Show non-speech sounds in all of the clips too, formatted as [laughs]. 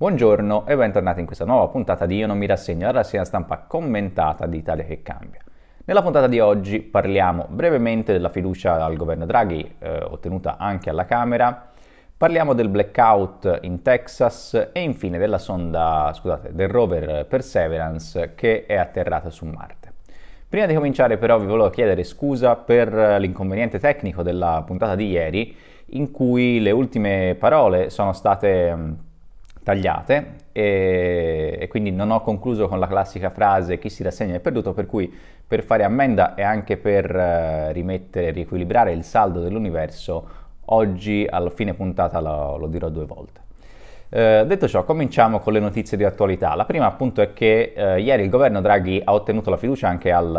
Buongiorno e bentornati in questa nuova puntata di Io non mi rassegno, la rassegna stampa commentata di Italia che cambia. Nella puntata di oggi parliamo brevemente della fiducia al governo Draghi, eh, ottenuta anche alla Camera, parliamo del blackout in Texas e infine della sonda, scusate, del rover Perseverance che è atterrato su Marte. Prima di cominciare però vi volevo chiedere scusa per l'inconveniente tecnico della puntata di ieri in cui le ultime parole sono state tagliate e, e, quindi non ho concluso con la classica frase chi si rassegna è perduto, per cui per fare ammenda e anche per uh, rimettere, riequilibrare il saldo dell'universo, oggi alla fine puntata lo, lo dirò due volte. Uh, detto ciò, cominciamo con le notizie di attualità. La prima appunto è che uh, ieri il governo Draghi ha ottenuto la fiducia anche al,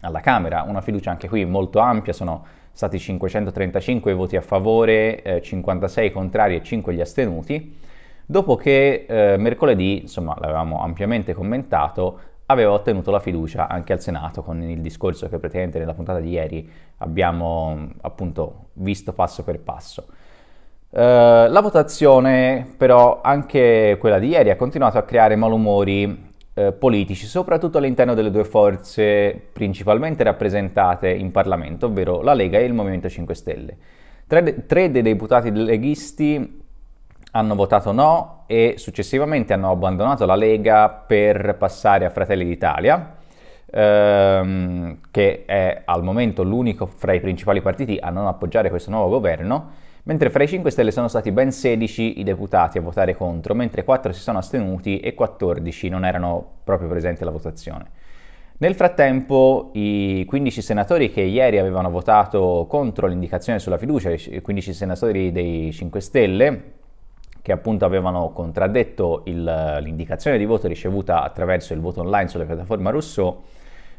alla Camera, una fiducia anche qui molto ampia, sono stati 535 voti a favore, 56 contrari e 5 gli astenuti dopo che eh, mercoledì, insomma l'avevamo ampiamente commentato, aveva ottenuto la fiducia anche al Senato con il discorso che praticamente nella puntata di ieri abbiamo appunto visto passo per passo. Uh, la votazione però, anche quella di ieri, ha continuato a creare malumori uh, politici, soprattutto all'interno delle due forze principalmente rappresentate in Parlamento, ovvero la Lega e il Movimento 5 Stelle. Tre, tre dei deputati leghisti hanno votato no e successivamente hanno abbandonato la Lega per passare a Fratelli d'Italia, ehm, che è al momento l'unico fra i principali partiti a non appoggiare questo nuovo governo, mentre fra i 5 Stelle sono stati ben 16 i deputati a votare contro, mentre 4 si sono astenuti e 14 non erano proprio presenti alla votazione. Nel frattempo i 15 senatori che ieri avevano votato contro l'indicazione sulla fiducia, i 15 senatori dei 5 Stelle, che appunto avevano contraddetto il, l'indicazione di voto ricevuta attraverso il voto online sulla piattaforma Rousseau,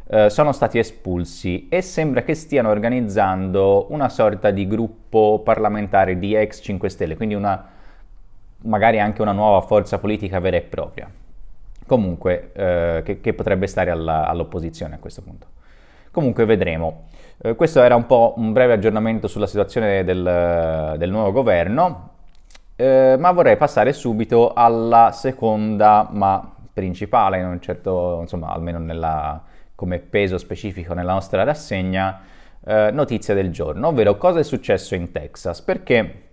eh, sono stati espulsi e sembra che stiano organizzando una sorta di gruppo parlamentare di ex 5 Stelle, quindi una, magari anche una nuova forza politica vera e propria. Comunque, eh, che, che, potrebbe stare alla, all'opposizione a questo punto. Comunque vedremo. Eh, questo era un po' un breve aggiornamento sulla situazione del, del nuovo governo. Eh, ma vorrei passare subito alla seconda, ma principale, in un certo, insomma, almeno nella, come peso specifico nella nostra rassegna, eh, notizia del giorno, ovvero cosa è successo in Texas, perché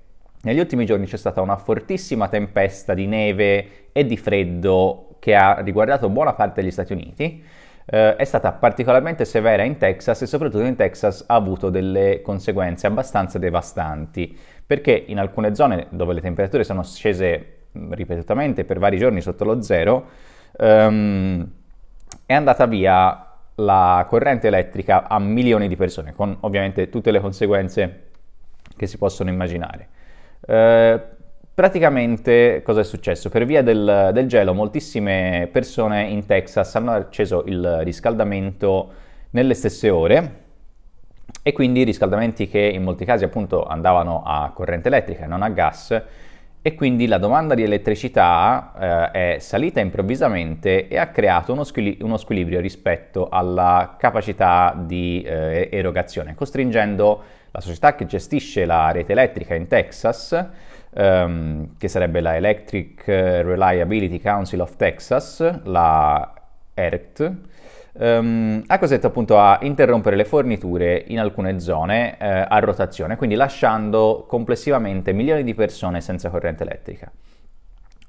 negli ultimi giorni c'è stata una fortissima tempesta di neve e di freddo che ha riguardato buona parte degli Stati Uniti. Eh, è stata particolarmente severa in Texas e soprattutto in Texas ha avuto delle conseguenze abbastanza devastanti perché in alcune zone dove le temperature sono scese ripetutamente per vari giorni sotto lo zero, um, è andata via la corrente elettrica a milioni di persone, con ovviamente tutte le conseguenze che si possono immaginare. Uh, praticamente cosa è successo? Per via del, del, gelo moltissime persone in Texas hanno acceso il riscaldamento nelle stesse ore e quindi riscaldamenti che in molti casi appunto andavano a corrente elettrica e non a gas. E quindi la domanda di elettricità eh, è salita improvvisamente e ha creato uno, squil- uno squilibrio rispetto alla capacità di eh, erogazione, costringendo la società che gestisce la rete elettrica in Texas, ehm, che sarebbe la Electric Reliability Council of Texas, la ERCT, um, ha costretto appunto a interrompere le forniture in alcune zone eh, a rotazione, quindi lasciando complessivamente milioni di persone senza corrente elettrica.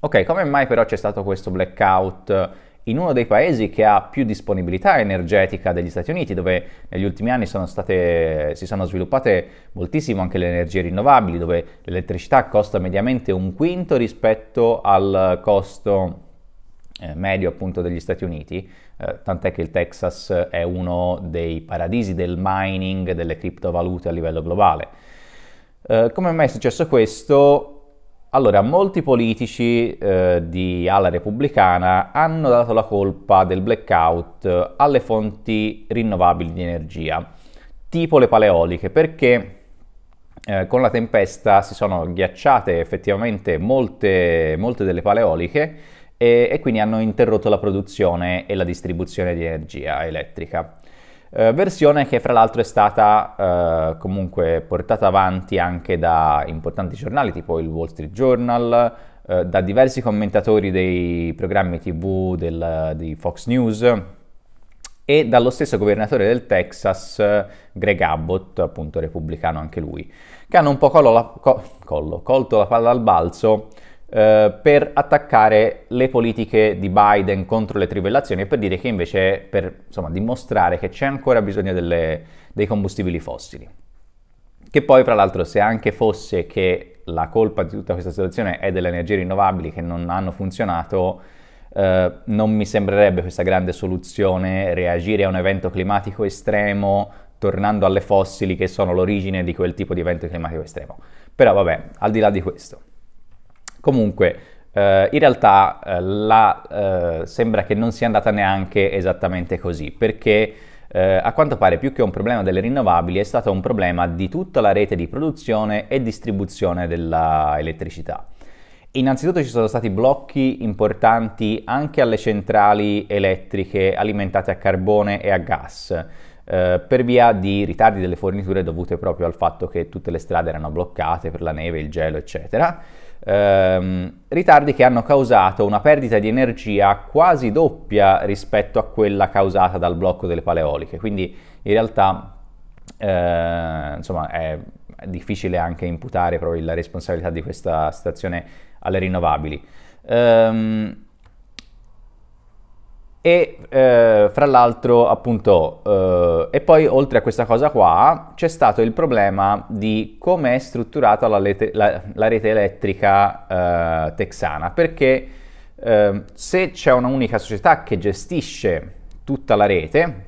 Ok, come mai però c'è stato questo blackout in uno dei paesi che ha più disponibilità energetica degli Stati Uniti, dove negli ultimi anni sono state, si sono sviluppate moltissimo anche le energie rinnovabili, dove l'elettricità costa mediamente un quinto rispetto al costo eh, medio appunto degli Stati Uniti, eh, tant'è che il Texas è uno dei paradisi del mining delle criptovalute a livello globale. Eh, come mai è successo questo? Allora, molti politici eh, di ala repubblicana hanno dato la colpa del blackout alle fonti rinnovabili di energia, tipo le paleoliche, perché eh, con la tempesta si sono ghiacciate effettivamente molte, molte delle paleoliche e, e quindi hanno interrotto la produzione e la distribuzione di energia elettrica. Uh, versione che fra l'altro è stata uh, comunque portata avanti anche da importanti giornali tipo il Wall Street Journal, eh, da diversi commentatori dei programmi TV del, di Fox News e dallo stesso governatore del Texas, Greg Abbott, appunto repubblicano anche lui, che hanno un po' collo la, co, collo, colto la palla al balzo eh, per attaccare le politiche di Biden contro le trivellazioni e per dire che invece, per insomma, dimostrare che c'è ancora bisogno delle, dei combustibili fossili. Che poi, fra l'altro, se anche fosse che la colpa di tutta questa situazione è delle energie rinnovabili che non hanno funzionato, eh, non mi sembrerebbe questa grande soluzione reagire a un evento climatico estremo tornando alle fossili che sono l'origine di quel tipo di evento climatico estremo. Però vabbè, al di là di questo. Comunque, eh, in realtà eh, la, eh, sembra che non sia andata neanche esattamente così, perché eh, a quanto pare più che un problema delle rinnovabili è stato un problema di tutta la rete di produzione e distribuzione dell'elettricità. Innanzitutto ci sono stati blocchi importanti anche alle centrali elettriche alimentate a carbone e a gas, per via di ritardi delle forniture dovute proprio al fatto che tutte le strade erano bloccate per la neve, il gelo, eccetera ehm, ritardi che hanno causato una perdita di energia quasi doppia rispetto a quella causata dal blocco delle paleoliche. Quindi in realtà eh, insomma, è difficile anche imputare proprio la responsabilità di questa situazione alle rinnovabili. Um, e eh, fra l'altro, appunto, eh, e poi oltre a questa cosa qua c'è stato il problema di come è strutturata la, lete, la, la rete elettrica eh, texana, perché ehm, se c'è una unica società che gestisce tutta la rete,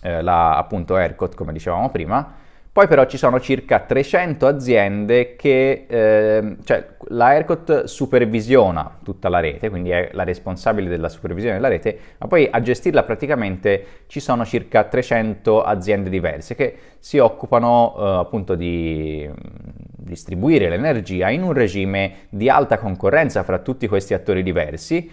eh, la appunto ERCOT come dicevamo prima, poi però ci sono circa 300 aziende che, eh, cioè la ERCOT supervisiona tutta la rete, quindi è la responsabile della supervisione della rete, ma poi a gestirla praticamente ci sono circa 300 aziende diverse che si occupano eh, appunto di distribuire l'energia in un regime di alta concorrenza fra tutti questi attori diversi.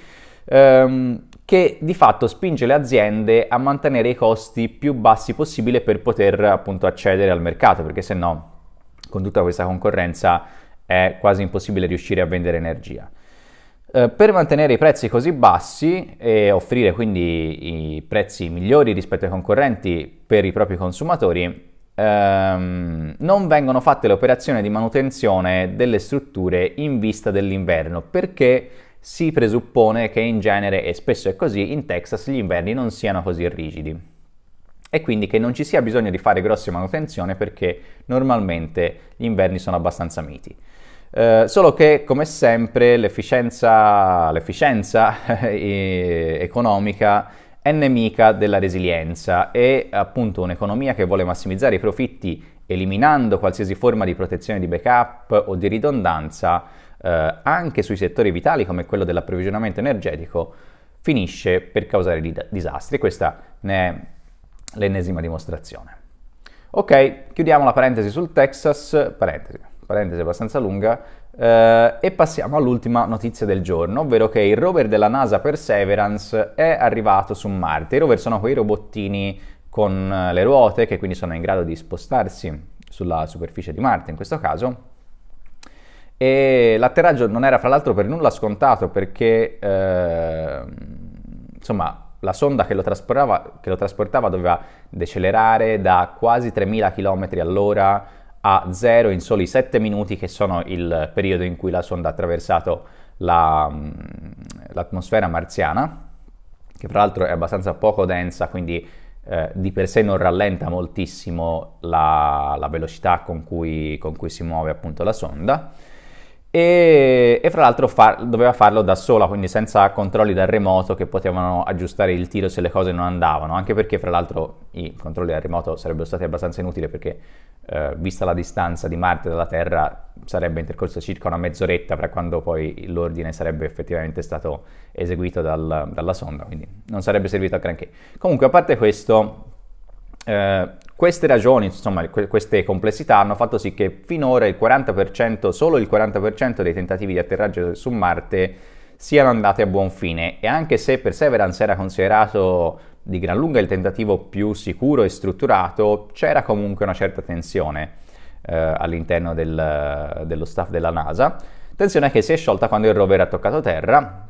Ehm, che di fatto spinge le aziende a mantenere i costi più bassi possibile per poter appunto accedere al mercato, perché se no con tutta questa concorrenza è quasi impossibile riuscire a vendere energia. Eh, per mantenere i prezzi così bassi e offrire quindi i prezzi migliori rispetto ai concorrenti per i propri consumatori, ehm, non vengono fatte le operazioni di manutenzione delle strutture in vista dell'inverno perché si presuppone che in genere, e spesso è così, in Texas gli inverni non siano così rigidi e quindi che non ci sia bisogno di fare grosse manutenzioni perché normalmente gli inverni sono abbastanza miti. Eh, solo che, come sempre, l'efficienza, l'efficienza [laughs] eh, economica è nemica della resilienza e appunto un'economia che vuole massimizzare i profitti eliminando qualsiasi forma di protezione di backup o di ridondanza eh, anche sui settori vitali come quello dell'approvvigionamento energetico finisce per causare disastri. Questa ne è l'ennesima dimostrazione. Ok, chiudiamo la parentesi sul Texas, parentesi, parentesi abbastanza lunga, eh, e passiamo all'ultima notizia del giorno, ovvero che il rover della NASA Perseverance è arrivato su Marte. I rover sono quei robottini con le ruote che quindi sono in grado di spostarsi sulla superficie di Marte in questo caso e l'atterraggio non era fra l'altro per nulla scontato perché eh, insomma la sonda che lo, che lo, trasportava doveva decelerare da quasi 3000 km all'ora a zero in soli 7 minuti che sono il periodo in cui la sonda ha attraversato la, l'atmosfera marziana che fra l'altro è abbastanza poco densa quindi eh, di per sé non rallenta moltissimo la, la velocità con cui, con cui si muove appunto la sonda e, e, fra l'altro far, doveva farlo da sola, quindi senza controlli dal remoto che potevano aggiustare il tiro se le cose non andavano, anche perché fra l'altro i controlli dal remoto sarebbero stati abbastanza inutili perché eh, vista la distanza di Marte dalla Terra sarebbe intercorso circa una mezz'oretta fra quando poi l'ordine sarebbe effettivamente stato eseguito dal, dalla sonda, quindi non sarebbe servito a granché. Comunque a parte questo eh, queste ragioni, insomma, queste complessità hanno fatto sì che finora il 40%, solo il 40% dei tentativi di atterraggio su Marte siano andati a buon fine. E anche se Perseverance era considerato di gran lunga il tentativo più sicuro e strutturato, c'era comunque una certa tensione eh, all'interno del, dello staff della NASA, Attenzione che si è sciolta quando il rover ha toccato terra,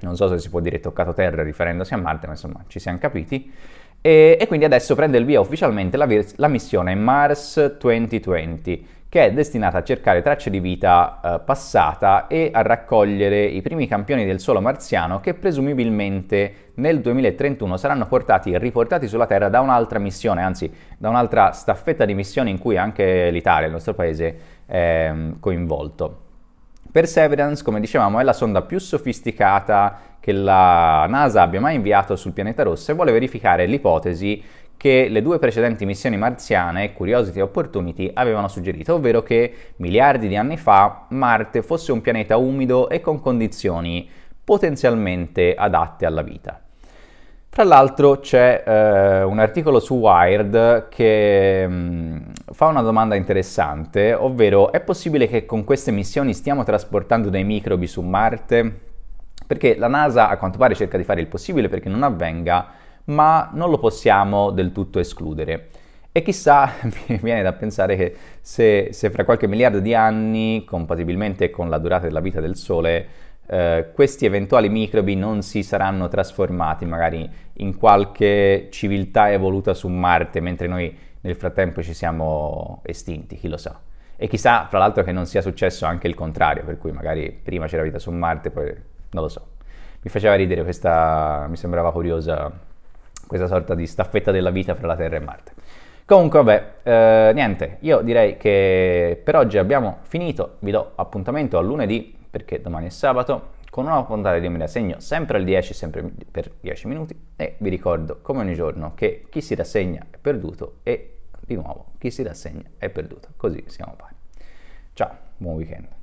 non so se si può dire toccato terra riferendosi a Marte, ma insomma ci siamo capiti, e, e quindi adesso prende il via ufficialmente la, la missione Mars 2020 che è destinata a cercare tracce di vita eh, passata e a raccogliere i primi campioni del suolo marziano che presumibilmente nel 2031 saranno portati e riportati sulla Terra da un'altra missione, anzi da un'altra staffetta di missioni in cui anche l'Italia, il nostro paese, è mm, coinvolto. Perseverance, come dicevamo, è la sonda più sofisticata che la NASA abbia mai inviato sul pianeta rosso e vuole verificare l'ipotesi che le due precedenti missioni marziane, Curiosity e Opportunity, avevano suggerito, ovvero che miliardi di anni fa Marte fosse un pianeta umido e con condizioni potenzialmente adatte alla vita. Tra l'altro c'è eh, un articolo su Wired che mh, mm, fa una domanda interessante, ovvero è possibile che con queste missioni stiamo trasportando dei microbi su Marte? Perché la NASA a quanto pare cerca di fare il possibile perché non avvenga, ma non lo possiamo del tutto escludere. E chissà, [laughs] mi viene da pensare che se, se, fra qualche miliardo di anni, compatibilmente con la durata della vita del Sole, eh, questi eventuali microbi non si saranno trasformati magari in qualche civiltà evoluta su Marte, mentre noi nel frattempo ci siamo estinti, chi lo sa. E chissà, fra l'altro, che non sia successo anche il contrario, per cui magari prima c'era vita su Marte, poi non lo so. Mi faceva ridere questa, mi sembrava curiosa questa sorta di staffetta della vita fra la Terra e Marte. Comunque, vabbè, eh, niente, io direi che per oggi abbiamo finito, vi do appuntamento a lunedì, perché domani è sabato, con una puntata di Mi rassegno, sempre alle 10, sempre per 10 minuti, e vi ricordo, come ogni giorno, che chi si rassegna è perduto e, di nuovo, chi si rassegna è perduto, così siamo pari. Ciao, buon weekend.